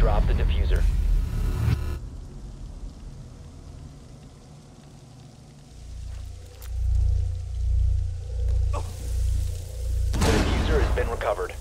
Drop the diffuser. The diffuser has been recovered.